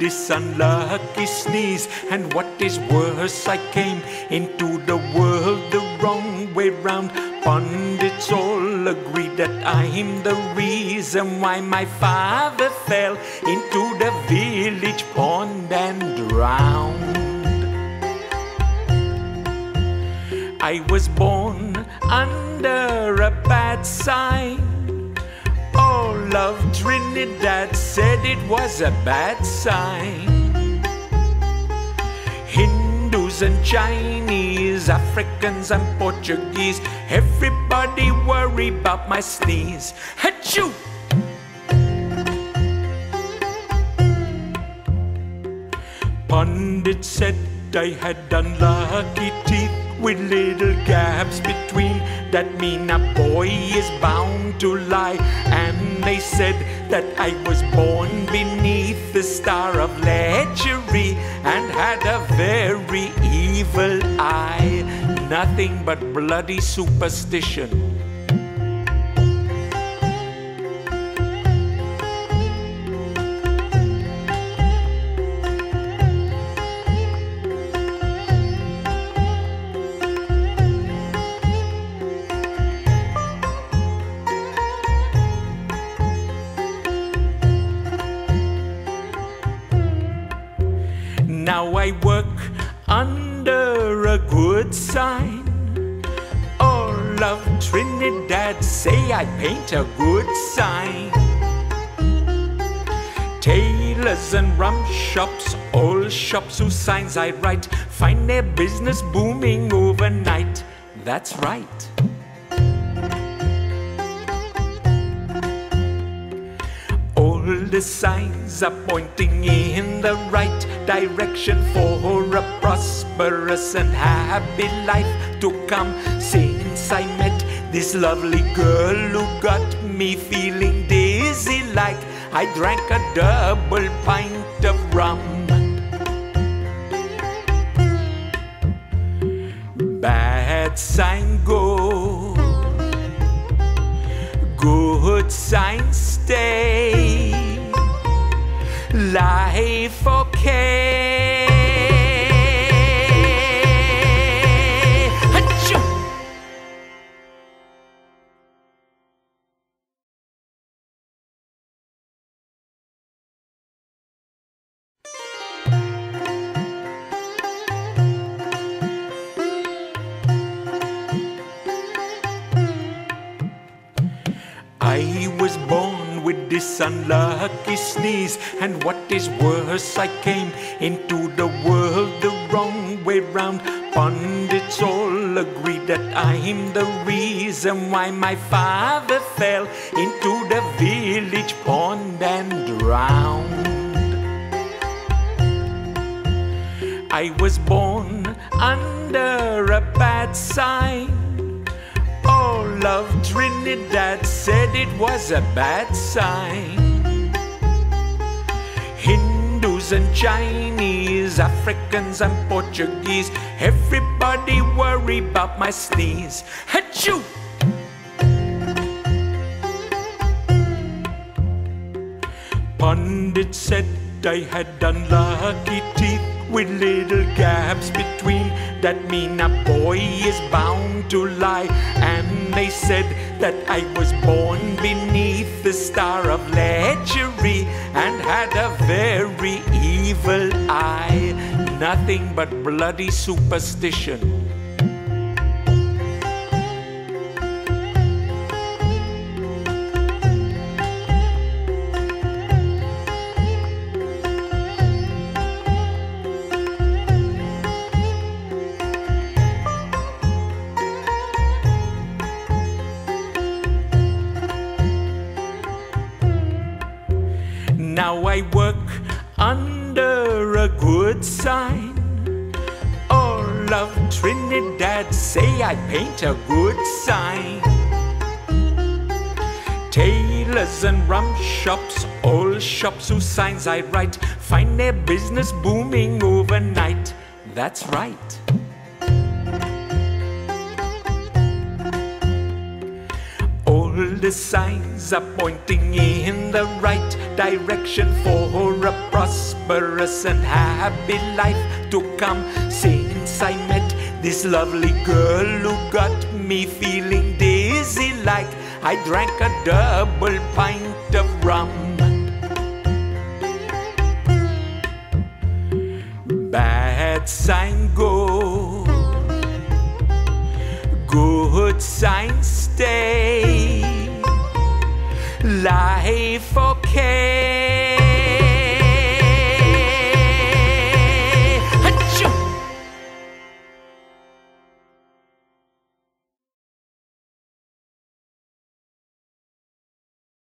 this unlucky sneeze. And what is worse, I came into the world the wrong way round. Pundits all agree that I'm the reason why my father fell into the village pond and drowned. I was born under a bad sign. Of Trinidad said it was a bad sign. Hindus and Chinese, Africans and Portuguese, everybody worry about my sneeze. Achoo! Pundit said I had unlucky teeth with little gaps between. That mean a boy is bound to lie. And they said that I was born beneath the star of lechery and had a very evil eye. Nothing but bloody superstition. Now I work under a good sign. All of Trinidad say I paint a good sign. Tailors and rum shops, all shops whose signs I write, find their business booming overnight. That's right. All the signs are pointing in the right direction for a prosperous and happy life to come. Since I met this lovely girl who got me feeling dizzy like I drank a double pint of rum. Bad sign go, good sign stay. Life okay. I was born with this unlucky sneeze, and what is worse, I came into the world the wrong way round. Pundits all agree that I'm the reason why my father fell into the village pond and drowned. I was born under a bad sign. Of Trinidad said it was a bad sign. Hindus and Chinese, Africans and Portuguese, everybody worry about my sneeze. Achoo! Pundit said I had unlucky teeth with little gaps between. That mean a boy is bound to lie. And they said that I was born beneath the star of lechery and had a very evil eye. Nothing but bloody superstition. Now I work under a good sign. All of Trinidad say I paint a good sign. Tailors and rum shops, all shops whose signs I write, find their business booming overnight. That's right. All the signs are pointing in the right direction for a prosperous and happy life to come since I met this lovely girl who got me feeling dizzy like I drank a double pint of rum. Bad sign go, good sign stay. Life okay